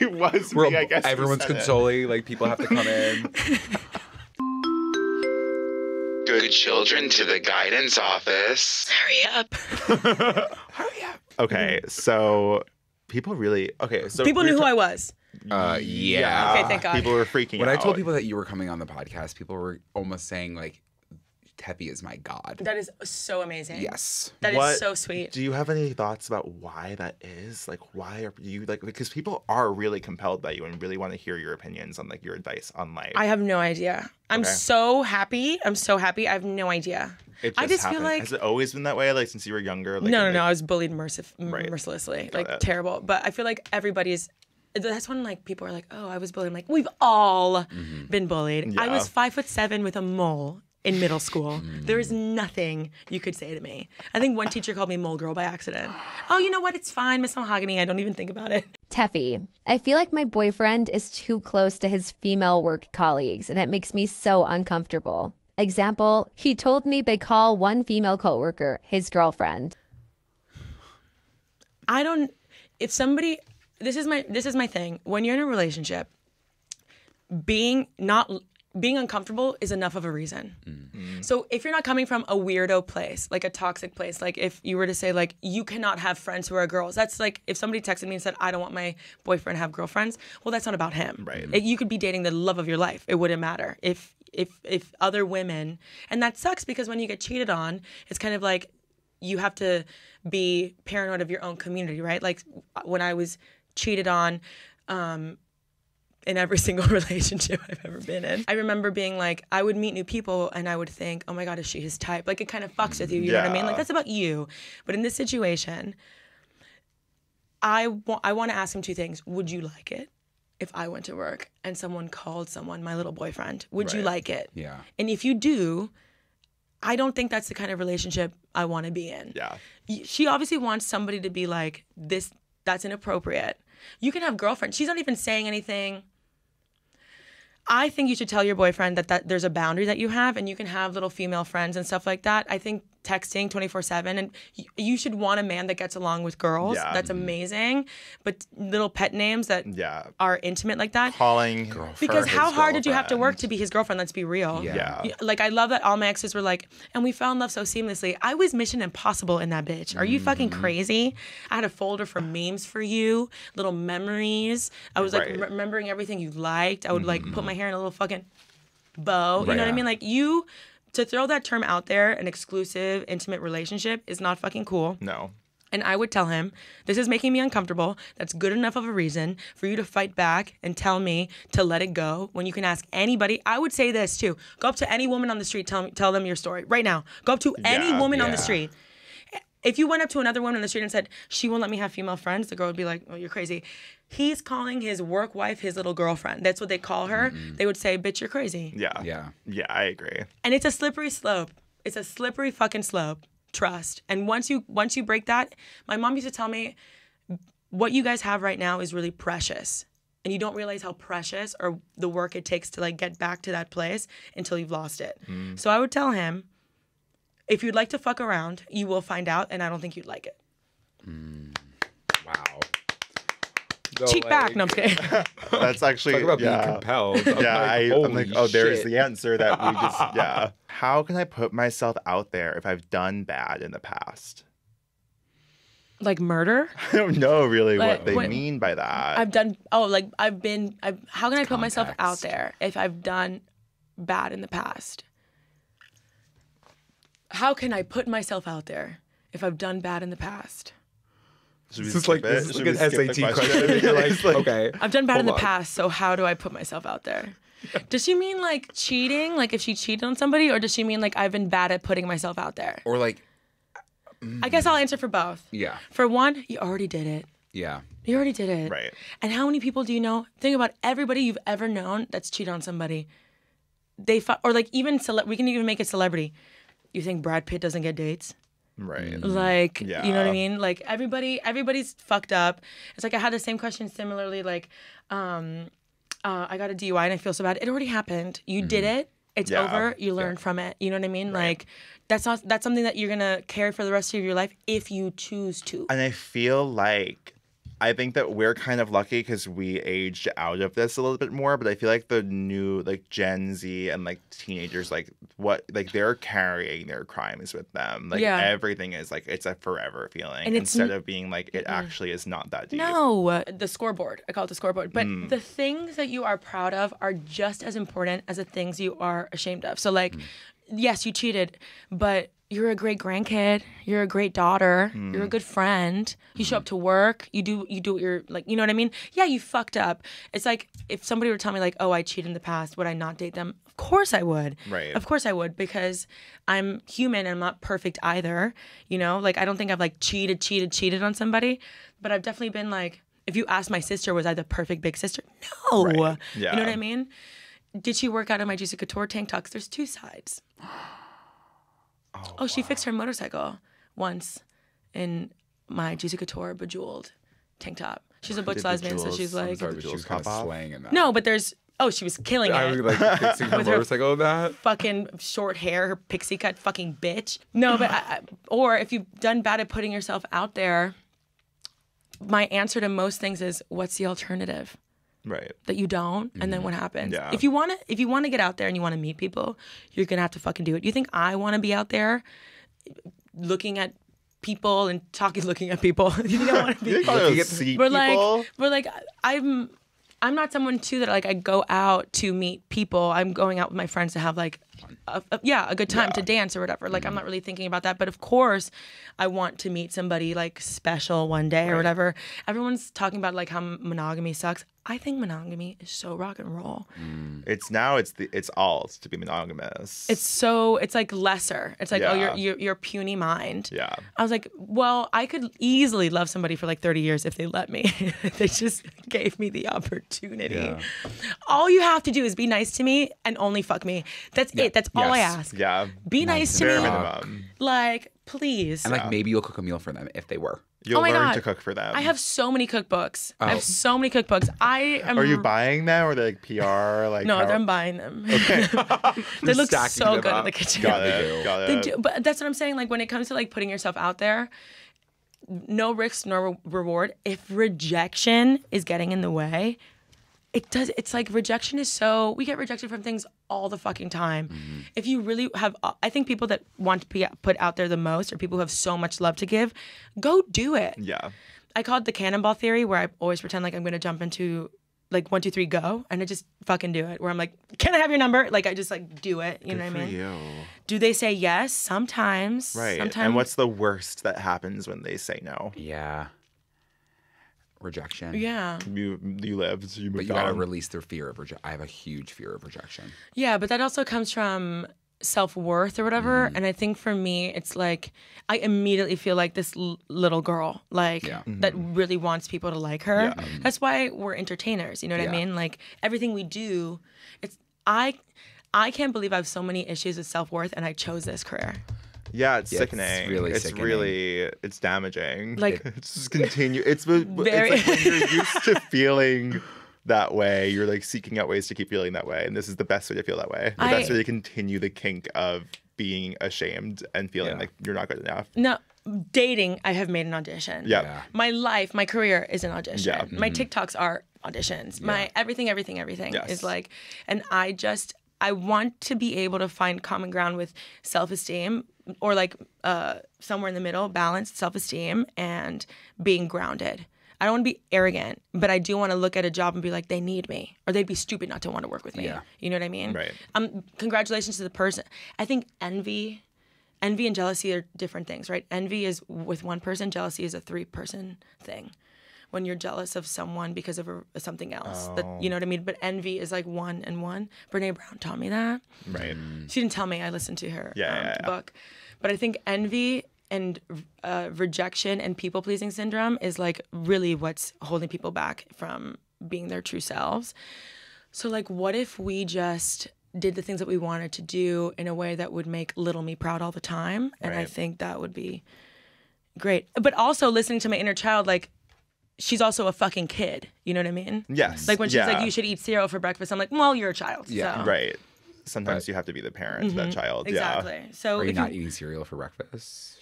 it was We're, me. I guess. everyone's said it. consoling. Like people have to come in. Good children to the guidance office. Hurry up. Hurry up. Okay, so people really okay. So People knew were who I was. Uh, yeah. Okay, thank God. People were freaking When out. I told people that you were coming on the podcast, people were almost saying like, "Tefi is my god." That is so amazing. Yes. That is What so sweet. Do you have any thoughts about why that is? Like, why are you like? Because people are really compelled by you and really want to hear your opinions on like your advice on life. I have no idea. I'm Okay. so happy. I'm so happy. I have no idea. It I just feel like has it always been that way? Like since you were younger? Like, no, no, like- no. I was bullied mercif- m- Right. mercilessly, like it. terrible. But I feel like everybody's. That's when like people are like, "Oh, I was bullied." I'm like, "We've all been bullied." I Mm-hmm. Yeah. was five foot seven with a mole in middle school. Mm. There is nothing you could say to me. I think one teacher called me mole girl by accident. Oh, you know what? It's fine, Miss Mahogany. I don't even think about it. Tefi, I feel like my boyfriend is too close to his female work colleagues, and it makes me so uncomfortable. Example, he told me they call one female coworker his girlfriend. I don't if somebody this is my this is my thing. When you're in a relationship, being not being uncomfortable is enough of a reason. So if you're not coming from a weirdo place, like a toxic place, like if you were to say like you cannot have friends who are girls, that's like if somebody texted me and said I don't want my boyfriend to have girlfriends, well that's not about him. Right. It- you could be dating the love of your life. It wouldn't matter if if if other women and that sucks because when you get cheated on, it's kind of like you have to be paranoid of your own community, right? Like when I was cheated on um, in every single relationship I've ever been in, I remember being like, I would meet new people and I would think, oh my God, is she his type? Like it kind of fucks with you. You know what I mean? Like that's about you. But in this situation, I want I want to ask him two things. Would you like it if I went to work and someone called someone my little boyfriend? Would you like it? Yeah. And if you do, I don't think that's the kind of relationship I want to be in. Yeah. She obviously wants somebody to be like, this, that's inappropriate. You can have girlfriends. She's not even saying anything. I think you should tell your boyfriend that, that there's a boundary that you have and you can have little female friends and stuff like that. I think texting 24/7 and y- you should want a man that gets along with girls. Yeah. That's amazing. But little pet names that Yeah. are intimate like that Calling because how his hard did you have to work to be his girlfriend? Let's be real. Yeah. Yeah. Like I love that all my exes were like, and we fell in love so seamlessly. I was Mission Impossible in that bitch. Are you fucking Mm-hmm. crazy? I had a folder for memes for you, little memories. I was like Right. Mm-hmm. remembering everything you liked. I would like put my hair in a little fucking bow. You know what I mean? Like you to throw that term out there, an exclusive, intimate relationship is not fucking cool. No. And I would tell him, this is making me uncomfortable. That's good enough of a reason for you to fight back and tell me to let it go when you can ask anybody. I would say this too. Go up to any woman on the street, tell me, tell them your story right now. Go up to any Yeah, woman on the street. If you went up to another woman on the street and said, she won't let me have female friends, the girl would be like, oh, you're crazy. He's calling his work wife his little girlfriend. That's what they call her. Mm-hmm. They would say, bitch, you're crazy. Yeah. Yeah. Yeah, I agree. And it's a slippery slope. It's a slippery fucking slope. Trust. And once you once you break that, my mom used to tell me what you guys have right now is really precious. And you don't realize how precious or the work it takes to like get back to that place until you've lost it. Mm. So I would tell him, if you'd like to fuck around, you will find out and I don't think you'd like it. Wow. Cheat back. No, I'm kidding. That's actually Talk about yeah. being compelled. I'm Yeah, like, I, I'm like, oh, there's the answer that we just, yeah. How can I put myself out there if I've done bad in the past? like murder? I don't know really Like, what they when- mean by that. I've done oh like I've been I've how can I put myself out there if I've done bad in the past? How can I put myself out there if I've done bad in the past? Should This is like this is like an SAT question. You're like, like- okay. I've done bad in the on. past, so how do I put myself out there? Does she mean like cheating, like if she cheated on somebody, or does she mean like I've been bad at putting myself out there? Or like, I guess I'll answer for both. yeah, For one, you already did it. yeah. You already did it. Right. And how many people do you know? Think about everybody you've ever known that's cheated on somebody. They fu- or like even cele- we can even make it celebrity. You think Brad Pitt doesn't get dates? Right. Like, you know what I mean? Like everybody, everybody's fucked up. It's like I had the same question similarly. Like, um, uh, I got a DUI and I feel so bad. It already happened. You did it. It's Yeah. over. You learned from it. You know what I mean? Like, that's not that's something that you're gonna carry for the rest of your life if you choose to. And I feel like I think that we're kind of lucky because we aged out of this a little bit more. But I feel like the new like Gen Z and like teenagers, like what like they're carrying their crimes with them. Like Yeah. everything is like it's a forever feeling And instead of being like it actually is not that deep. No, the scoreboard. I call it the scoreboard. But Hmm. the things that you are proud of are just as important as the things you are ashamed of. So, like, yes, you cheated, but you're a great grandkid. You're a great daughter. Mm. You're a good friend. You show up to work. You do you do what you're like. You know what I mean? Yeah, you fucked up. It's like if somebody were to tell me like, oh, I cheated in the past. Would I not date them? Of course I would. Right. Of course I would because I'm human and I'm not perfect either. You know, like I don't think I've like cheated, cheated, cheated on somebody, but I've definitely been like, if you ask my sister, was I the perfect big sister? No. Right. You know what I mean? Did she work out in my Juicy Couture tank tops? There's two sides. Oh, she fixed her motorcycle once in my Juicy Couture bejeweled tank top. She's a butch lesbian, so she's like, sorry. But she was kind of pop slaying in that. no, but there's, oh, she was killing I was like fixing her motorcycle with that. fucking short hair, her pixie cut fucking bitch. No, but I, I- or if you've done bad at putting yourself out there, my answer to most things is what's the alternative? Right. That you don't, and then mm-hmm. what happens? Yeah. If you want to, if you want to get out there and you want to meet people, you're gonna have to fucking do it. You think I want to be out there looking at people and talking, looking at people? you don't want to be? You gotta Looking at- see But people. like, but like, I'm, I'm not someone too that like I go out to meet people. I'm going out with my friends to have like, a, a- yeah, a good time to dance or whatever. Like, I'm not mm-hmm. really thinking about that. But of course, I want to meet somebody like special one day or whatever. Everyone's talking about like how monogamy sucks. I think monogamy is so rock and roll. Mm. it's now it's the it's all to be monogamous. It's so it's like lesser. It's like oh, Yeah. you're you're, you're puny mind. yeah. I was like, well, I could easily love somebody for like 30 years if they let me. they just gave me the opportunity. Yeah. All you have to do is be nice to me and only fuck me. That's it. That's all I ask. Yeah. Be nice to Bare me. minimum. Like, please. And like maybe you'll cook a meal for them if they were. You'll oh my learn God. to cook for them. I have so many cookbooks. I Oh. have so many cookbooks. I am. Are you buying them or are they like PR? Like No, how- I'm buying them. Okay, they look so them good in the kitchen. Got They it. do. Got They it. do, but that's what I'm saying. Like when it comes to like putting yourself out there, no risk nor re- reward. If rejection is getting in the way, it does. It's like rejection is so. We get rejected from things all the fucking time. Mm-hmm. If you really have, I think people that want to be put out there the most, or people who have so much love to give, go do it. Yeah. I call it the cannonball theory, where I always pretend like I'm gonna jump into like one, two, three, go, and I just fucking do it. Where I'm like, can I have your number? Like I just like do it. You know what I mean? you. Do they say yes? Sometimes. Right. Sometimes. And what's the worst that happens when they say no? Yeah. Rejection. Yeah. You you lived. You moved But you gotta release their fear of rejection. I have a huge fear of rejection. Yeah, but that also comes from self worth or whatever. Mm-hmm. And I think for me, it's like I immediately feel like this l- little girl, like Yeah. that really wants people to like her. Yeah. That's why we're entertainers. You know what Yeah. I mean? Like everything we do, it's I. I can't believe I have so many issues with self worth, and I chose this career. Yeah, it's Yeah, it's sickening. really it's sickening. really it's damaging. Like- it's just continue. It's, w- w- Very- it's like when you're used to feeling that way, you're like seeking out ways to keep feeling that way, and this is the best way to feel that way. The I- best way to continue the kink of being ashamed and feeling Yeah. like you're not good enough. No, dating, I have made an audition. Yeah. Yeah. My life, my career is an audition. Yeah. My mm-hmm. TikToks are auditions. My everything, everything, everything Yes. is like, and I just, I want to be able to find common ground with self esteem or like uh, somewhere in the middle, balanced self esteem and being grounded. I don't want to be arrogant, but I do want to look at a job and be like, they need me, or they'd be stupid not to want to work with me. Yeah. You know what I mean? Right. Um, congratulations to the person. I think envy, envy and jealousy are different things, right? Envy is with one person. Jealousy is a three-person thing. When you're jealous of someone because of a, something else, that you know what I mean. But envy is like one and one. Brene Brown taught me that. Right. She didn't tell me. I listened to her Yeah, um, yeah, yeah. book. But I think envy and uh, rejection and people pleasing syndrome is like really what's holding people back from being their true selves. So, like, what if we just did the things that we wanted to do in a way that would make little me proud all the time? And I think that would be great. But also listening to my inner child, like, she's also a fucking kid. You know what I mean? Yes. Like when she's yeah. like, you should eat cereal for breakfast. I'm like, well, you're a child. Yeah. so. Right. Sometimes you have to be the parent to that child. Mm-hmm. Exactly. So Are you if not you, eating cereal for breakfast?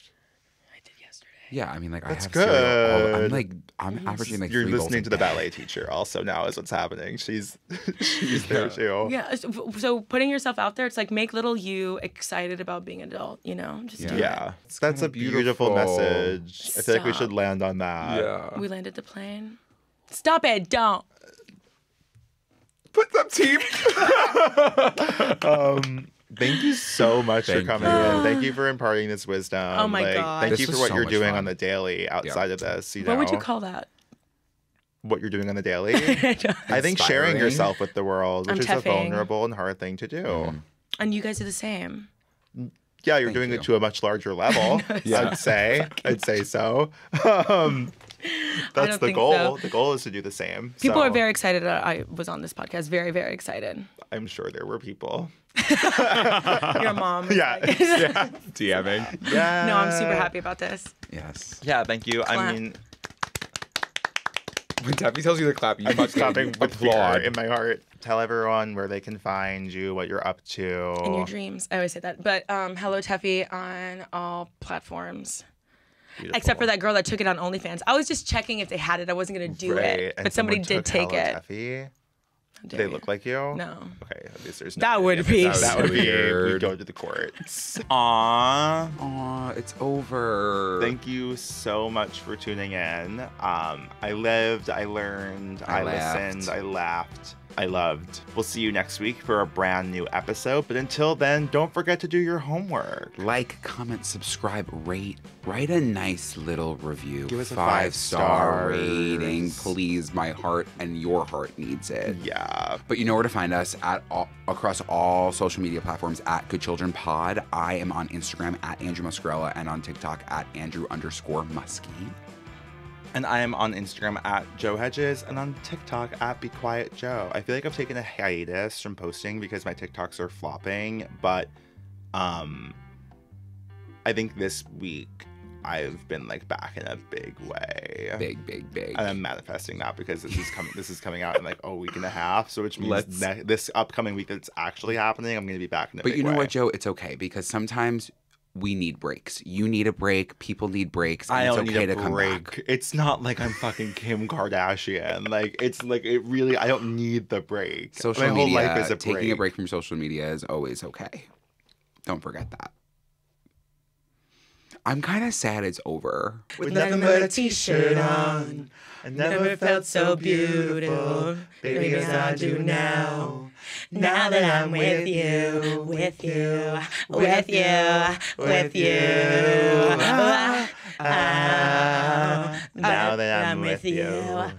I did yesterday. Yeah, I mean, like That's I have cereal. All, I'm like, I'm averaging like You're three listening a to the day. ballet teacher also now is what's happening. She's she's there too. Yeah. So, so putting yourself out there, it's like make little you excited about being an adult. You know, just Yeah. do it. Yeah. That's a beautiful, beautiful. message. I feel like we should land on that. Yeah. We landed the plane. Stop it! Don't. Put some team. Um, thank you so much Thank for coming you. in. Thank you for imparting this wisdom. Oh my like, God. Thank This you for was what so you're much doing fun. on the daily outside of this. You know, What would you call that? what you're doing on the daily? I think sharing Inspiring. yourself with the world, which I'm is a teffing. vulnerable and hard thing to do. and you guys are the same. Yeah, you're Thank doing you. it to a much larger level. Yeah. I'd say. I'd say so. Um, that's don't the think goal. so. The goal is to do the same. People So are very excited that I was on this podcast. Very, very excited. I'm sure there were people. Your mom. Yeah. like- yeah. DMing. Yeah. no, I'm super happy about this. Yes. Yeah, thank you. I mean, When Debbie tells you to clap, you I'm fucking clapping with fear applaud. in my heart. Tell everyone where they can find you, what you're up to. In your dreams. I always say that. But um, hello, Tefi on all platforms. Beautiful. Except for that girl that took it on OnlyFans. I was just checking if they had it. I wasn't gonna do Right, it, and but somebody did take Hello it. Tefi. How Do dare they you. look like you? No. Okay, at least there's no That would be That, that would be. We weird. go to the courts. Aww. Aw, it's over. Thank you so much for tuning in. Um, I lived, I learned, I, I listened, I laughed, I loved. We'll see you next week for a brand new episode. But until then, don't forget to do your homework. Like, comment, subscribe, rate, write a nice little review. Give us a five five star rating, please. My heart and your heart needs it. Yeah. But you know where to find us at all, across all social media platforms at Good Children Pod. I am on Instagram at Andrew Muscarella and on TikTok at Andrew underscore Muskie. And I am on Instagram at Joe Hegyes and on TikTok at Be Quiet Joe. I feel like I've taken a hiatus from posting because my TikToks are flopping, but um I think this week I've been like back in a big way. Big, big, big. And I'm manifesting that because this is coming. This is coming out in like a week and a half, so which means ne- this upcoming week that's actually happening, I'm gonna be back in a But you know way. what, Joe? It's okay because sometimes we need breaks. You need a break. People need breaks. And I it's don't okay need a to come break. back. It's not like I'm fucking Kim Kardashian. Like it's like it really. I don't need the break. Social My whole media, life is a taking break. a break from social media is always okay. Don't forget that. I'm kind of sad it's over. with nothing but a t-shirt on. I Never felt so beautiful, baby, as I do now. Now that I'm with you, with you, with you, with you. Ah, ah, Now that I'm with you.